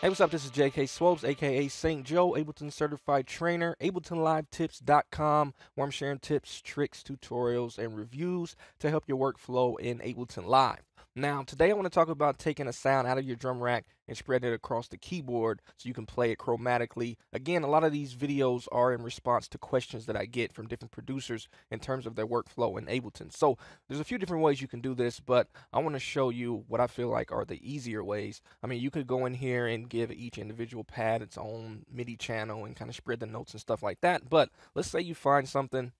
Hey, what's up? This is JK Swopes, aka St. Joe, Ableton Certified Trainer, AbletonLiveTips.com, where I'm sharing tips, tricks, tutorials, and reviews to help your workflow in Ableton Live. Now, today I want to talk about taking a sound out of your drum rack and spreading it across the keyboard so you can play it chromatically. Again, a lot of these videos are in response to questions that I get from different producers in terms of their workflow in Ableton. So, there's a few different ways you can do this, but I want to show you what I feel like are the easier ways. I mean, you could go in here and give each individual pad its own MIDI channel and kind of spread the notes and stuff like that. But let's say you find something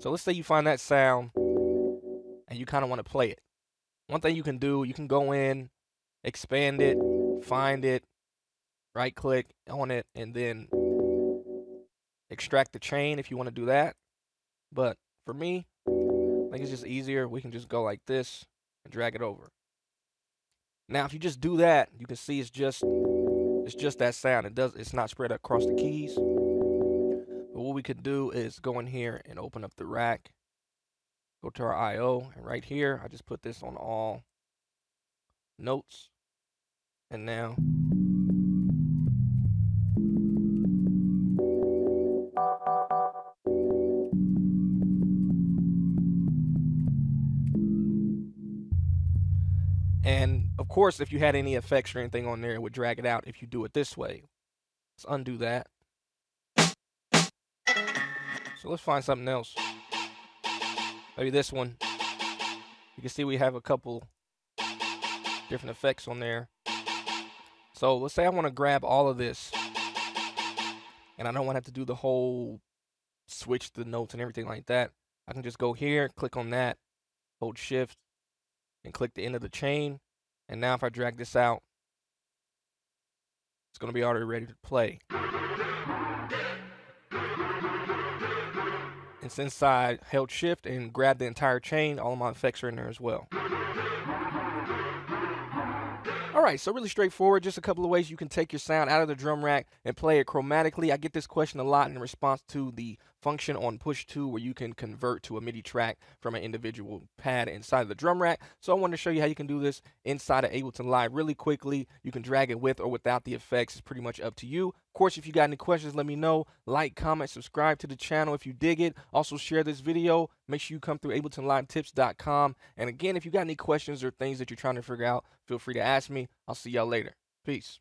So let's say you find that sound and you kind of want to play it. One thing you can do, you can go in, expand it, find it, right click on it, and then extract the chain if you want to do that. But for me, I think it's just easier. We can just go like this and drag it over. Now, if you just do that, you can see it's just it's just that sound. It does it's not spread across the keys. But what we could do is go in here and open up the rack. Go to our I.O. and right here, I just put this on all notes. And now And of course, if you had any effects or anything on there, it would drag it out if you do it this way. Let's undo that. So let's find something else. Maybe this one. You can see we have a couple different effects on there. So let's say I want to grab all of this. And I don't want to have to do the whole switch the notes and everything like that. I can just go here, click on that, hold shift, and click the end of the chain. And now if I drag this out, it's going to be already ready to play. Inside, held shift and grab the entire chain. All of my effects are in there as well. All right, so really straightforward. Just a couple of ways you can take your sound out of the drum rack and play it chromatically. I get this question a lot in response to the function on push 2 where you can convert to a MIDI track from an individual pad inside of the drum rack. So I wanted to show you how you can do this inside of Ableton Live really quickly. You can drag it with or without the effects. It's pretty much up to you. Of course, if you got any questions, let me know. Like, comment, subscribe to the channel if you dig it. Also, share this video. Make sure you come through AbletonLiveTips.com. And again, if you got any questions or things that you're trying to figure out, feel free to ask me. I'll see y'all later. Peace.